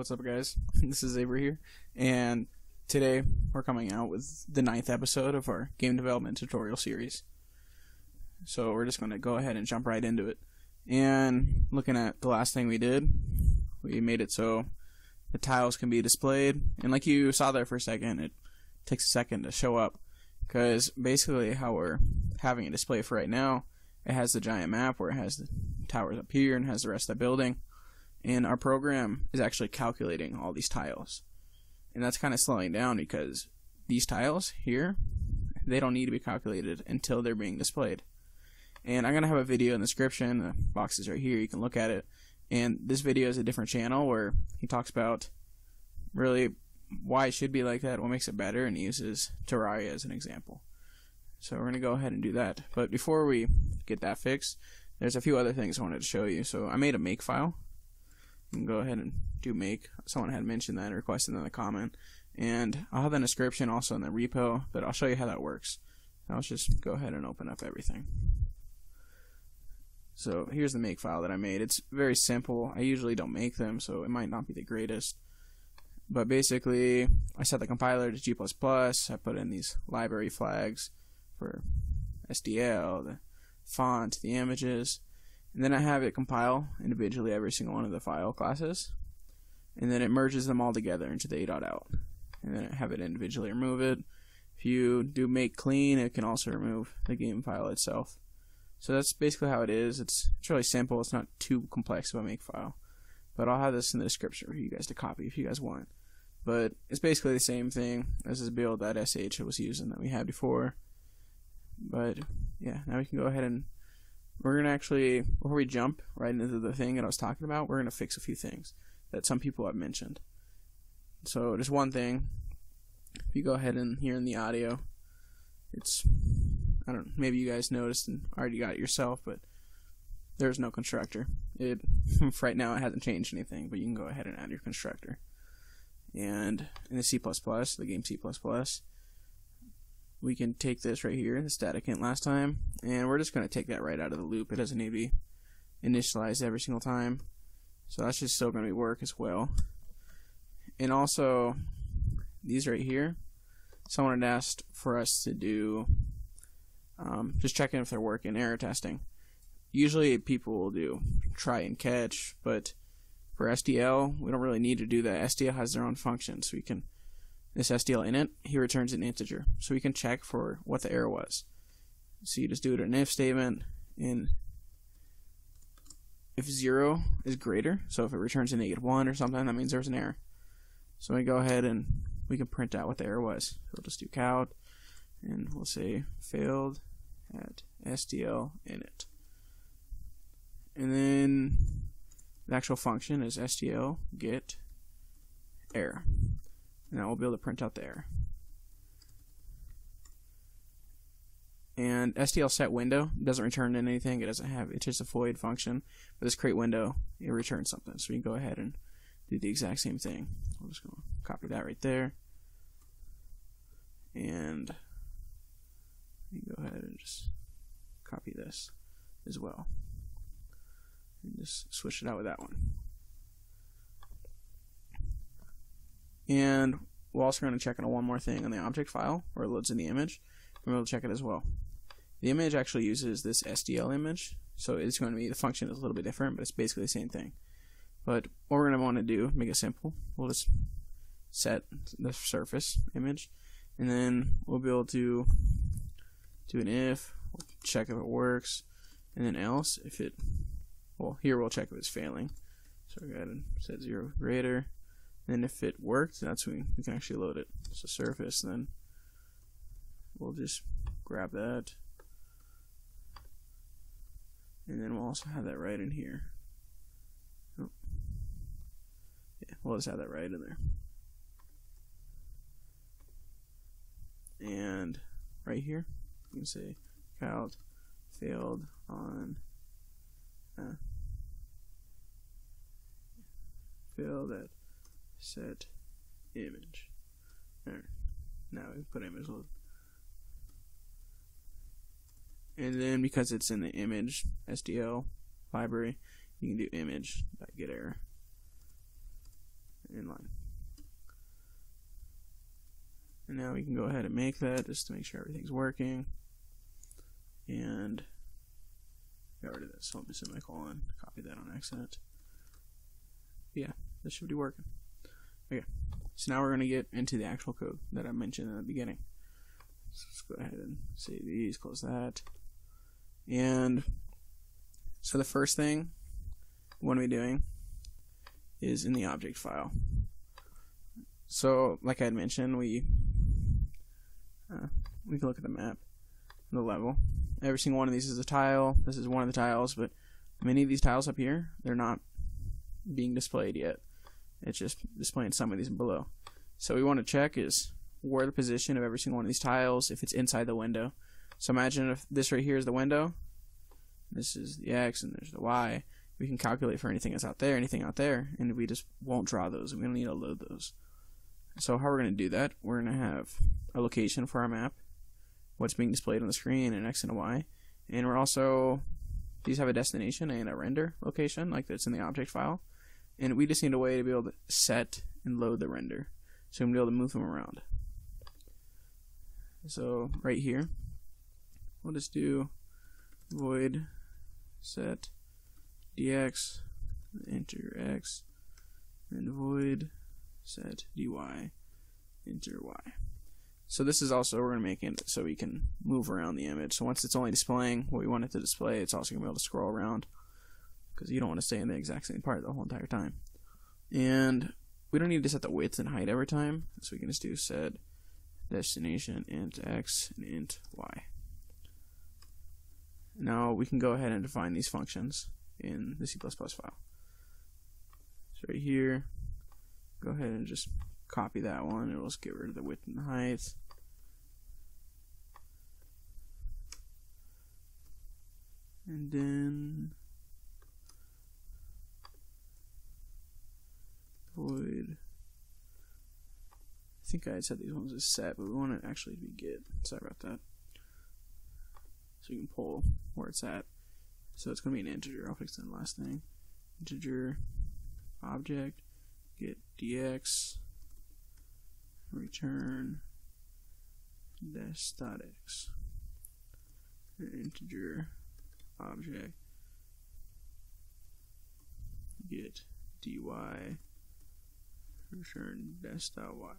what's up, guys? This is Avery here, and today we're coming out with the ninth episode of our game development tutorial series. So we're just going to go ahead and jump right into it. And looking at the last thing we did, we made it so the tiles can be displayed, and like you saw there for a second, it takes a second to show up, because basically how we're having it display for right now, it has the giant map where it has the towers up here and has the rest of the building and our program is actually calculating all these tiles. And that's kind of slowing down because these tiles here, they don't need to be calculated until they're being displayed. And I'm going to have a video in the description, the box is right here, you can look at it. And this video is a different channel where he talks about really why it should be like that, what makes it better, and he uses Terraria as an example. So we're going to go ahead and do that. But before we get that fixed, there's a few other things I wanted to show you. So I made a make file go ahead and do make. Someone had mentioned that, and requested in the comment. And I'll have the description also in the repo, but I'll show you how that works. Now let's just go ahead and open up everything. So here's the make file that I made. It's very simple. I usually don't make them, so it might not be the greatest. But basically, I set the compiler to G++. I put in these library flags for SDL, the font, the images. And then I have it compile individually every single one of the file classes. And then it merges them all together into the a.out. And then I have it individually remove it. If you do make clean, it can also remove the game file itself. So that's basically how it is. It's, it's really simple. It's not too complex of a make file. But I'll have this in the description for you guys to copy if you guys want. But it's basically the same thing as this build.sh I was using that we had before. But yeah, now we can go ahead and we're to actually, before we jump right into the thing that I was talking about, we're going to fix a few things that some people have mentioned. So, just one thing. If you go ahead and hear in the audio, it's, I don't maybe you guys noticed and already got it yourself, but there's no constructor. It, right now, it hasn't changed anything, but you can go ahead and add your constructor. And in the C++, the game C++, we can take this right here, the static int last time, and we're just going to take that right out of the loop. It doesn't need to be initialized every single time. So that's just still going to work as well. And also, these right here, someone had asked for us to do um, just checking if they're working, error testing. Usually people will do try and catch, but for SDL, we don't really need to do that. SDL has their own function, so we can this SDL init, he returns an integer. So we can check for what the error was. So you just do it in an if statement in if 0 is greater, so if it returns a negative 1 or something, that means there's an error. So we go ahead and we can print out what the error was. We'll just do cout, and we'll say failed at SDL init. And then the actual function is SDL get error. Now we'll be able to print out there. And SDL set window doesn't return anything. It doesn't have, it's just a void function. But this create window, it returns something. So we can go ahead and do the exact same thing. We'll just go copy that right there. And go ahead and just copy this as well. And just switch it out with that one. And we're also going to check on one more thing on the object file where it loads in the image. And we'll check it as well. The image actually uses this SDL image, so it's going to be, the function is a little bit different, but it's basically the same thing. But what we're going to want to do, make it simple, we'll just set the surface image, and then we'll be able to do an if, we'll check if it works, and then else if it, well, here we'll check if it's failing. So go ahead and set zero greater, and if it worked, that's when we can actually load it. A surface, then we'll just grab that. And then we'll also have that right in here. Oh. Yeah, we'll just have that right in there. And right here, you can say cout failed on uh, failed at set image. There. Now we can put image load. And then because it's in the image SDL library, you can do image get error. inline. And now we can go ahead and make that just to make sure everything's working. And got rid of this. so let me semicolon, copy that on accident. Yeah, this should be working. Okay, so now we're going to get into the actual code that I mentioned in the beginning. So let's go ahead and save these, close that. And so the first thing we want to be doing is in the object file. So, like I had mentioned, we uh, we can look at the map, the level. Every single one of these is a tile. This is one of the tiles, but many of these tiles up here, they're not being displayed yet. It's just displaying some of these below. So we want to check is where the position of every single one of these tiles, if it's inside the window. So imagine if this right here is the window, this is the X, and there's the Y. We can calculate for anything that's out there, anything out there, and we just won't draw those. We don't need to load those. So how we're going to do that, we're going to have a location for our map, what's being displayed on the screen, an X and a Y. And we're also, these have a destination and a render location, like that's in the object file. And we just need a way to be able to set and load the render. So we'll be able to move them around. So right here, we'll just do void set dx enter x and void set dy enter y. So this is also, we're going to make it so we can move around the image. So once it's only displaying what we want it to display, it's also going to be able to scroll around because you don't want to stay in the exact same part the whole entire time. And we don't need to set the width and height every time, so we can just do set destination int x and int y. Now we can go ahead and define these functions in the C++ file. So right here, go ahead and just copy that one. It'll just get rid of the width and the height. And then void. I think I had said these ones as set, but we want it actually to be get. Sorry about that. So you can pull where it's at. So it's going to be an integer. I'll fix that last thing. Integer object get dx return dash dot x integer object get dy return dash dot y.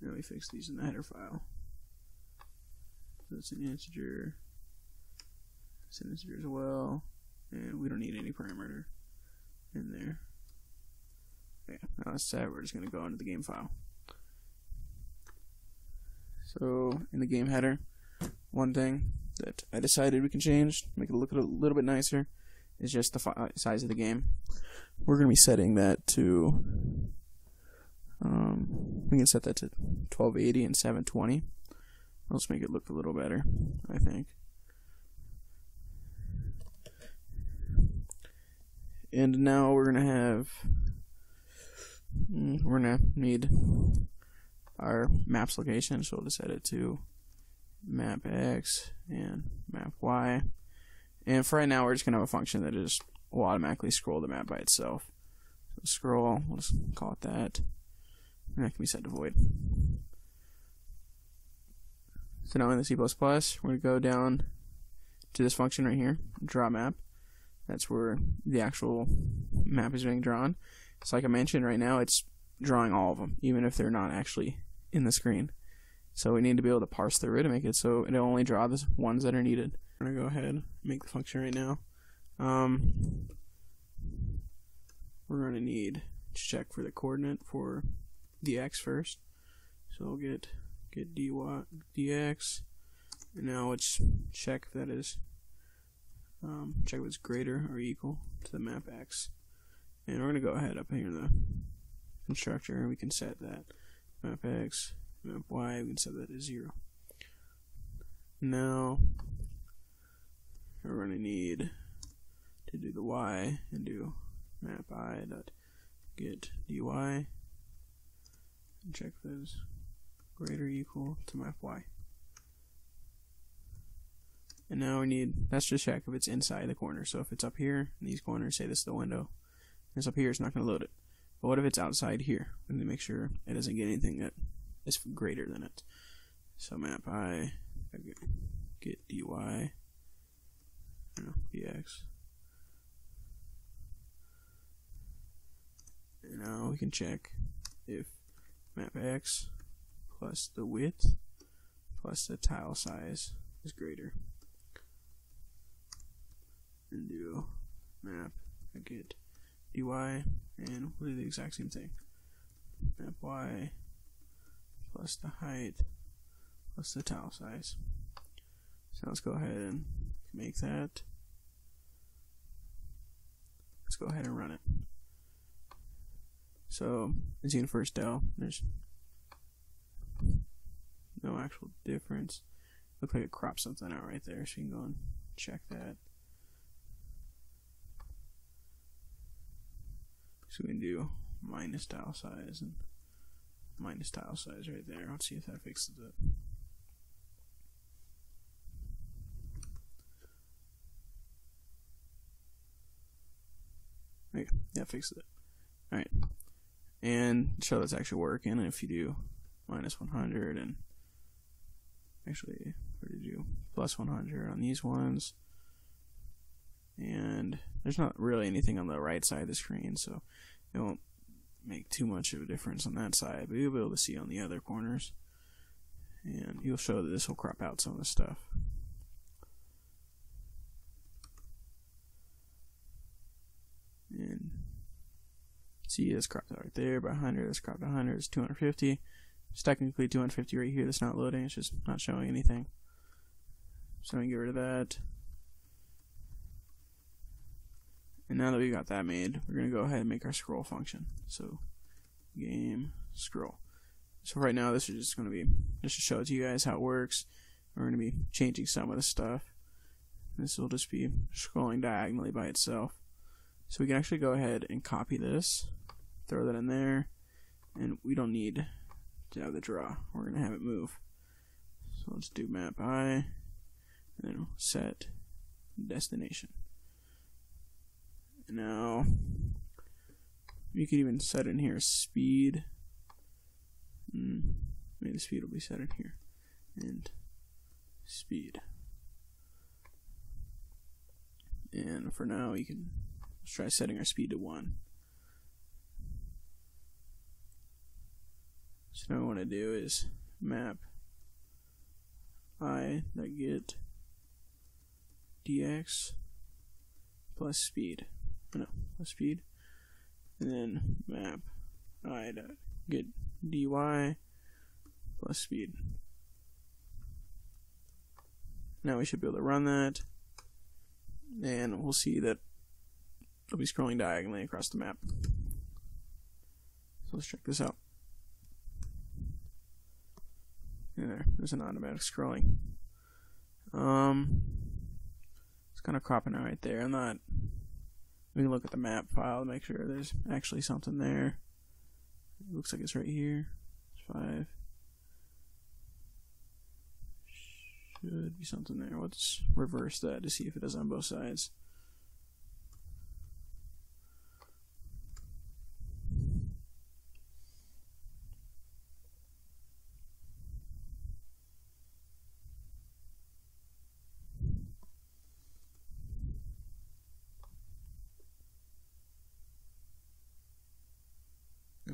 Now we fix these in the header file. So it's an integer. It's an integer as well. And we don't need any parameter in there. Okay, now that's set. We're just going to go into the game file. So in the game header, one thing that I decided we can change, make it look a little bit nicer, is just the size of the game. We're going to be setting that to, um, we can set that to 1280 and 720. Let's make it look a little better, I think. And now we're going to have, mm, we're going to need our maps location, so we'll just set it to map X and map Y. And for right now, we're just going to have a function that just will automatically scroll the map by itself. So scroll, we'll just call it that. And that can be set to void. So now in the C++, we're going to go down to this function right here, draw map. That's where the actual map is being drawn. So like I mentioned right now, it's drawing all of them, even if they're not actually in the screen. So we need to be able to parse through it and make it so it'll only draw the ones that are needed. I'm going to go ahead and make the function right now. Um, we're going to need to check for the coordinate for the x first. So we'll get get dy dx, and now let's check if that is um, check if it's greater or equal to the map x. And we're going to go ahead up here in the constructor and we can set that map x, map y, we can set that to 0. Now, we're going to need the y and do map i dot get dy and check those greater equal to map y. And now we need, that's just check if it's inside the corner. So if it's up here, in these corners, say this is the window, It's up here, it's not going to load it. But what if it's outside here? And to make sure it doesn't get anything that is greater than it. So map I get dy, no, dx. And now we can check if map x plus the width plus the tile size is greater. And do map I get dy and we'll do the exact same thing. Map y plus the height plus the tile size. So let's go ahead and make that. Let's go ahead and run it. So, you can first there's no actual difference. Looks like it cropped something out right there, so you can go and check that. So we can do minus tile size and minus tile size right there. Let's see if that fixes it. Okay, yeah, fixes it. Alright. And show that's actually working, if you do minus 100 and actually, where did you plus 100 on these ones? And there's not really anything on the right side of the screen, so it won't make too much of a difference on that side, but you'll be able to see on the other corners. And you'll show that this will crop out some of the stuff. And see, this cropped right there by 100, it's cropped 100, it's 250. It's technically 250 right here that's not loading, it's just not showing anything. So can get rid of that. And now that we've got that made, we're going to go ahead and make our scroll function. So, game scroll. So right now, this is just going to be just to show it to you guys how it works. We're going to be changing some of the stuff. This will just be scrolling diagonally by itself. So we can actually go ahead and copy this, throw that in there, and we don't need to have the draw. We're going to have it move. So let's do map I, and then set destination. Now, you can even set in here speed. Mm, maybe the speed will be set in here. And speed. And for now, you can let's try setting our speed to 1. So now what I want to do is map i that get dx plus speed oh, no, plus speed, and then map i dot get dy plus speed. Now we should be able to run that, and we'll see that it'll be scrolling diagonally across the map. So let's check this out. There's an automatic scrolling. Um, it's kind of cropping out right there. I'm not we can look at the map file to make sure there's actually something there. It looks like it's right here. It's five. Should be something there. Let's reverse that to see if it is on both sides.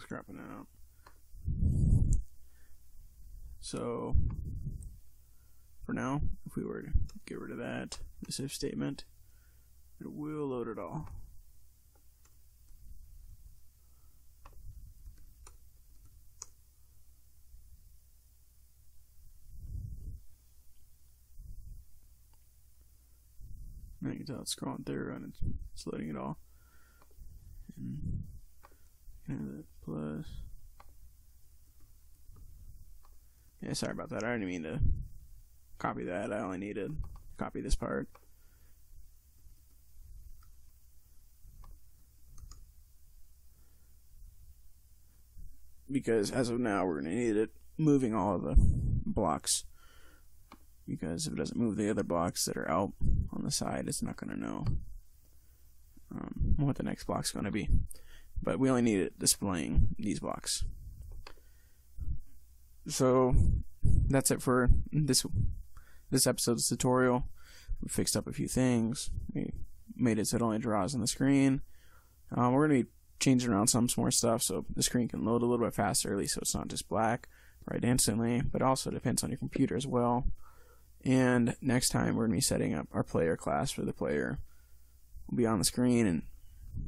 Scrapping it out. So, for now, if we were to get rid of that, this if statement, it will load it all. Now you can tell it's scrolling through and it's, it's loading it all. And plus. Yeah, sorry about that. I didn't mean to copy that. I only need to copy this part. Because as of now, we're going to need it moving all of the blocks. Because if it doesn't move the other blocks that are out on the side, it's not going to know. Um, what the next block's going to be. But we only need it displaying these blocks. So that's it for this this episode's tutorial. We fixed up a few things. We made it so it only draws on the screen. Um, we're going to be changing around some more stuff so the screen can load a little bit faster, at least so it's not just black right instantly, but also depends on your computer as well. And next time we're going to be setting up our player class for the player. Will be on the screen and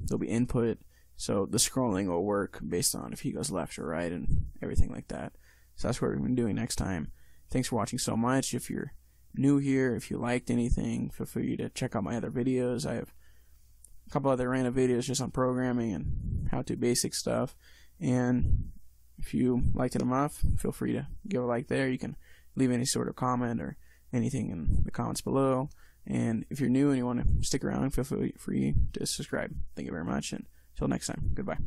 there'll be input, so the scrolling will work based on if he goes left or right and everything like that. So that's what we're going to be doing next time. Thanks for watching so much. If you're new here, if you liked anything, feel free to check out my other videos. I have a couple other random videos just on programming and how to basic stuff. And if you liked it enough, feel free to give a like there. You can leave any sort of comment or anything in the comments below. And if you're new and you want to stick around, feel free to subscribe. Thank you very much, and Till next time, goodbye.